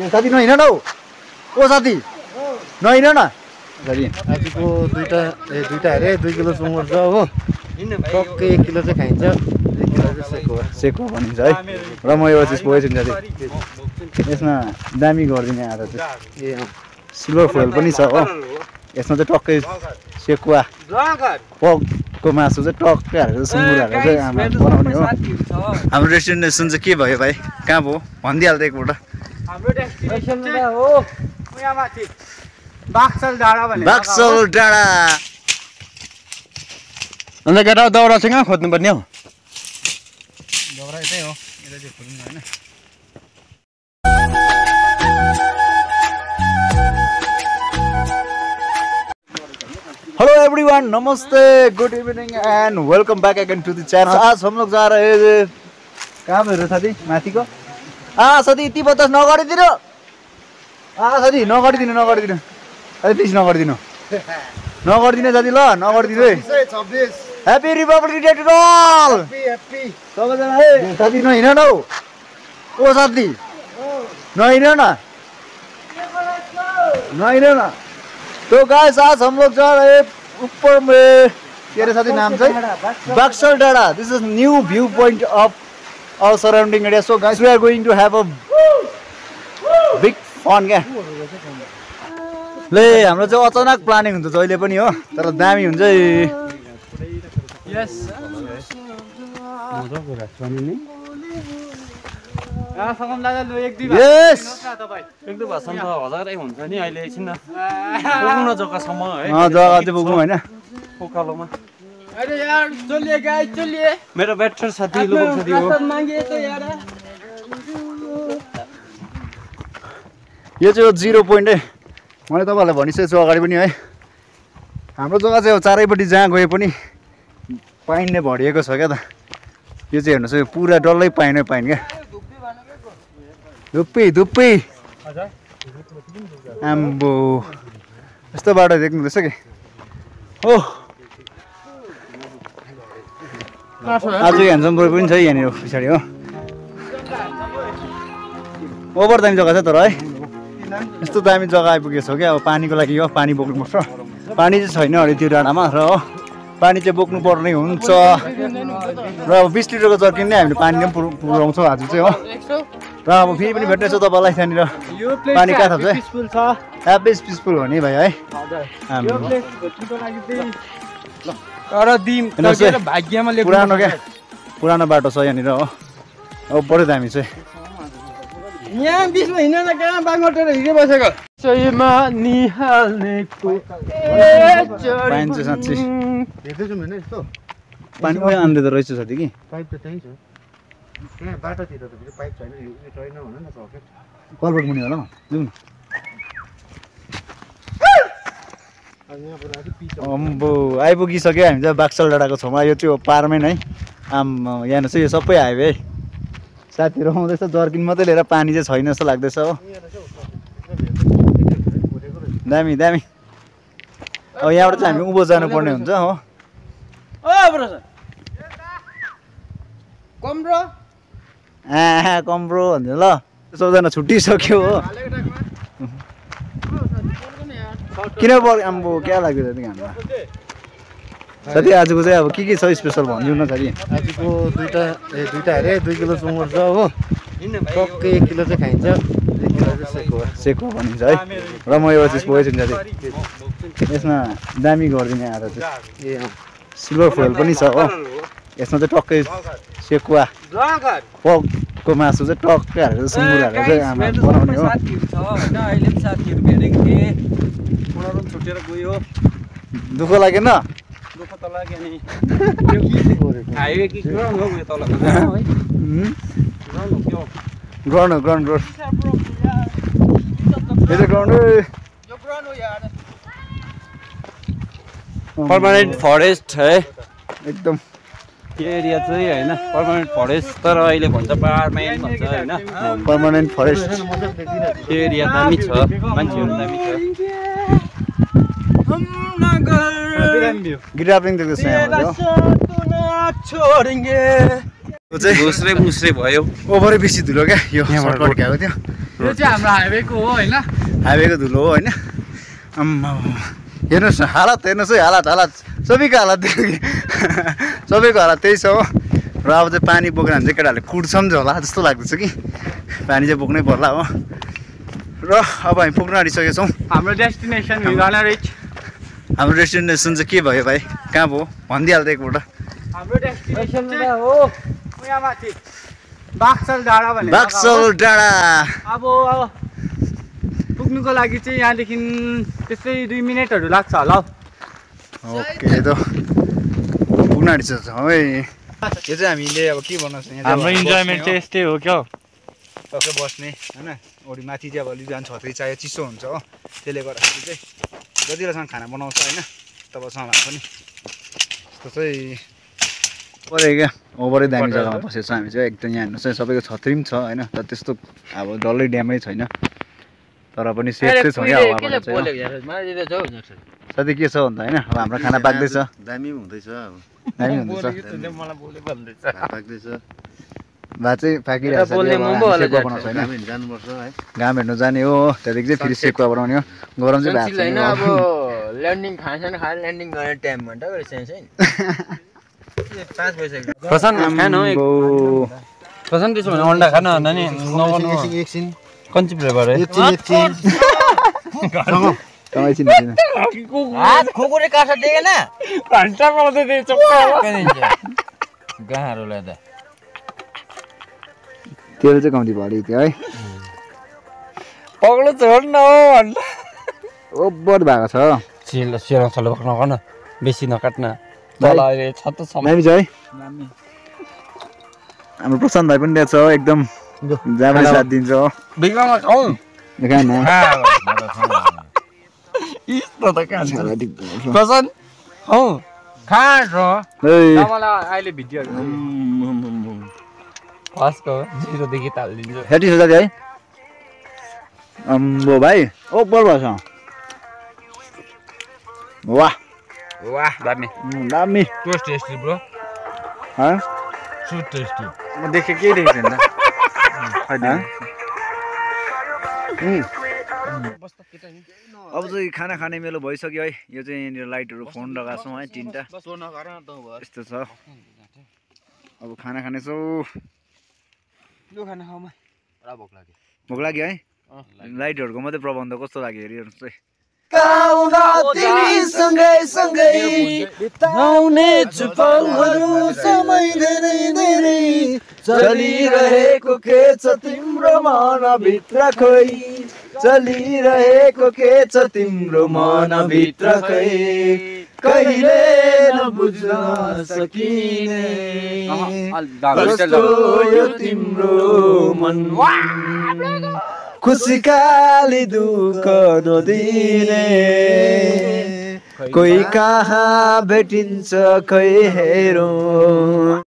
ए, साथी नहिँड न हौ। ओ साथी नहिँड न। साथी आजको दुइटा ए दुइटा अरे दुई किलो सुँगुर छ हो। टक्कै एक किलो चाहिँ खाइन्छ। एक किलो चाहिँ सेको। सेको भनिन्छ है। र म एउटा चिज पोएछु नि साथी। यसमा दामी गरिदिने आएर चाहिँ। ए सिल्भर फोइल पनि छ हो यसमा चाहिँ टक्कै सेकुवा पकको मासु चाहिँ टक्कै हालेर सुँगुर हालेर चाहिँ आमा बनाउने हो। हाम्रो डेस्टिनेसन चाहिँ के भयो भाइ? कहाँ भयो? भनिदिइहाल्छ एकपल्ट। हाम्रो डेस्टिनेसन हो यहाँ माथि बाक्सल डाँडा भन्ने बाक्सल डाँडा। अन्त केटा दाउरासँग खोज्नुपर्ने हौ? दौरा यतै हो यता चाहिँ खोज्नु होइन हेलो एवरीवन नमस्ते good evening and welcome back again to the channel आज हम लोग जा रहे हैं कहाँ भयो साथी? माथिको? आ साथी यति बतास नगरिदिनु आ साथी नगरिदिनु नगरिदिनु साथी प्लिज नगरिदिनु नगरिदिनु साथी ल नगरिदिनु है happy republic day to all सबैजना है साथी नहिँड न हौ ओ साथी नहिँड न नहिँड न तो गाइस आज हम लोग जा रहे ऊपर में के अरे साथी नाम चाहिँ बाक्सल डाँडा this is new view point of our surrounding area so guys we are going to have a big fun क्या ले हाम्रो चाहिँ अचानक प्लानिङ हुन्छ जहिले पनि हो तर दामी हुन्छ है। यस सगम दादा लु एक दुई भाग यस तपाईँ। एक दुई भाषण त हजारै हुन्छ नि अहिले एकछिन पुग्न जग्गासम्म है। अँ जग्गा चाहिँ पुग्नु होइन। उकालोमा अरे यार चलिए गाइस चलिए। मेरो बेटर साथी लोक साथी हो। तो यार। यो चाहिँ हो जिरो पोइन्ट है। मैले तपाईँहरूलाई भनिसकेको छु अगाडि पनि है। हाम्रो जग्गा चाहिँ अब चारैपट्टि जहाँ गए पनि पाइने भरिएको छ क्या त। यो चाहिँ हेर्नुहोस् यो पुरा डल्लै पाइनै पाइन क्या। धुप्पी धुप्पी। आम्बो। यस्तो बाटो देख्नु हुँदैछ कि? हो। आज ह्यान्डसम बोय पनि छ है यहाँनिर पछाडि हो ओभर दामी जग्गा छ तर है यस्तो दामी जग्गा आइपुगेको छ क्या अब पानीको लागि हो पानी बोक्नुपर्छ पानी चाहिँ छैन अरे त्यो डाँडामा र हो पानी चाहिँ बोक्नु पर्ने हुन्छ र अब बिस लिटरको जर्किन नै हामीले पानी नै पुर- पुऱ्याउँछौँ आज चाहिँ हो र अब फेरि पनि भेट्नेछु तपाईँलाई त्यहाँनिर पानी कहाँ छ ह्याप्पी पिसफुल हो नि भाइ है तर दिम भाग्यमा लेख्नु पुरानो क्या? पुरानो बाटो छ यहाँनिर हो। अब बढी दामी चाहिँ। यहाँ बिचमा हिँडेर कहाँ बाघमटेर हिँडिबसेको सयमा निहाल्नेको पाइन्छ साँच्चै। हेर्दैछौँ होइन यस्तो। पानी उयो आउँदै त रहेछ साथी कि? पाइप त त्यहीँ छ। त्यहाँ बाटोतिर त फेरि पाइप छैन यो छैन भन न सकेट। कलबाट मुनि होला जाउँ न अब यहाँबाट अलिक पिच अम्बो आइपुगिसक्यो हामी चाहिँ बाक्सल डाँडाको छेउमा। यो चाहिँ हो पारमै नै। आम्मा यहाँ चाहिँ यो सबै हाइवे। है साथीहरू आउँदैछ जर्किन मात्रै लिएर पानी चाहिँ छैन जस्तो लाग्दैछ हो। दामी दामी। अब यहाँबाट चाहिँ हामी उँभो जानुपर्ने हुन्छ हो। कम्रो आ कम्रो भन्छ ल। सबजना छुट्टिसक्यो हो। किन पर आम्बो क्या लाग्यो साथी हामीलाई? साथी आजको चाहिँ अब के के छ स्पेसल भनिदिउँ न साथी? आजको दुइटा ए दुइटा अरे दुई किलो सुँगुर छ हो। टक्कै एक किलो चाहिँ खाइन्छ। एक किलो चाहिँ सेको। हो सेको भनिन्छ है। र म एउटा चिज पोएछु नि साथी। यसमा दामी गरिदिने आएर चाहिँ ए अँ। सिल्भर फोइल पनि छ हो। यसमा चाहिँ टक्कै सेकुवा। पकको मासु चाहिँ टक्कै हालेर सुँगुर हालेर चाहिँ आमा बनाउने हो। साथीहरू छ होइन अहिले पनि साथीहरू भेटेको थिएँ उनीहरू पनि छुटेर गयो। दुःख लागेन? दुःख त लाग्यो नि। कि? ग्राउन्ड हो उयो तल? ग्राउन्ड ग्राउन्ड ग्राउन्ड ग्राउन्ड यो चाहिँ ग्राउन्ड ग्राउन्ड पर्मानेन्ट फरेस्ट है। एकदम। यो एरिया चाहिँ होइन? पर्मानेन्ट फरेस्ट तर अहिले भन्छ पाहाडमा भन्छ होइन? पर्मानेन्ट फरेस्ट त्यो एरिया दामी छ? मान्छेहरू दामी छ। यो चाहिँ मुस्रे मुस्रे भयो। ओभरै बेसी धुलो क्या? यो सर्टकट गएको थियो। यो चाहिँ हाम्रो हाइवेको हो होइन? हाइवेको धुलो हो होइन। आम्मा हेर्नुहोस् न हालत हेर्नुहोस् है हालत हालत। सबैको हालत सबैको हालत त्यही छ हो। र अब चाहिँ पानी बोकेर भने चाहिँ केटाहरूले कुट्छ पनि होला जस्तो लाग्दैछ कि। पानी चाहिँ बोक्नै पर्ला हो। र अब हामी पुग्न आँटिसकेका छौँ। हाम्रो डेस्टिनेसन हाम्रो डेस्टिनेसन चाहिँ के भयो भाइ? कहाँ भयो? भनिदिइहाल्छ एकपल्ट। हाम्रो डेस्टिनेसन चाहिँ हो यहाँ माथि बाक्सल डाँडा भनेर बाक्सल डाँडा। अब पुग्नुको लागि चाहिँ यहाँदेखि त्यस्तै दुई मिनटहरू लाग्छ होला हौ। ओके त पुग्न आँटिसकेको छौँ है यो चाहिँ हामीले अब के चाहिँ हाम्रो इन्जोयमेन्ट चाहिँ यस्तै हो क्या टक्कै बस्ने होइन? वरि माथि चाहिँ अब अलिक बिहान छतरी चाहियो चिसो हुन्छ हो। त्यसले गर्दाखेरि चाहिँ जति बेलासम्म खाना बनाउँछ होइन? हामी पनि। त्यस्तो चाहिँ ओभरै क्या। ओभरै दामी जग्गामा बसेको छ हामी चाहिँ। एकदम यहाँ हेर्नुहोस् है सबैको छतरी पनि छ होइन? तर त्यस्तो अब डल्लै ड्यामै छैन। तर पनि सेफ चाहिँ छ क्या। साथै के छ भन्दा होइन? अब हाम्रो खाना पाक्दैछ। दामी हुँदैछ अब। चाहिँ छ जानुपर्छ है घाम हेर्नु जाने हो त्यहाँदेखि चाहिँ फेरि सेकुवा बनाउने हो गरम चाहिँ भएको होइन छैन अब। ल्यान्डिङ खाएर ल्यान्डिङ गर्ने टाइम भन्छ सेन्स छैन पाँच भइसक्यो प्रशान्त खान हो आम्बो। प्रशान्त त्यसो भने अन्डा खान नगर्नु एकछिन एकछिन तपाईँ चिन्नु हात खुकुरी काट्छ देखेन घन्टा पाउँदै त्यो चक्का गाँहरूलाई त तेल चाहिँ कम्ती भयो अलिकति है पग्लो छोड न हो भन्नु ओभर भएको छ सिल सिल सलो नगर्न बेसी नकाट्न तल अहिले छ त समय दामी छ है हाम्रो प्रशान्त भाइ पनि ल्याएको छ एकदम साथ दिन्छ हो बिगामा खाउँ देखा न यस्तो त कहाँ छ प्रशान्त? खाउँ कहाँ छ? है। मलाई अहिले भिडियोहरू फर्स्टको जिरोदेखि तालिदिन्छु। हेटी छ दाजु है अम्बो भाइ ओभर भएको छ। वाह। वाह दामी। उम्, दामी। टोस्ट टेस्टी ब्रो हँ? सु टेस्टी म देखेँ केही देखेको छैन। अब चाहिँ खाना खाने मेलो भइसक्यो है। यो चाहिँ यहाँनिर लाइटहरू फोन लगाएको छौँ है तिनवटा। यस्तो छ। अब खाना खानेछौँ। यो खाना खाउँ भोक लाग्यो। है? लाइटहरूको मात्रै प्रबन्ध कस्तो लाग्यो हेरिहेर्नुहोस् है। चलिरहेको के छ तिम्रो मनभित्र खै चलिरहेको के छ तिम्रो मनभित्र खै? कहिले नबुझ्न सकिने? यो तिम्रो मन? खुसीकाली दुःख नदिने। कोही कहाँ भेटिन्छ खै हेरौँ?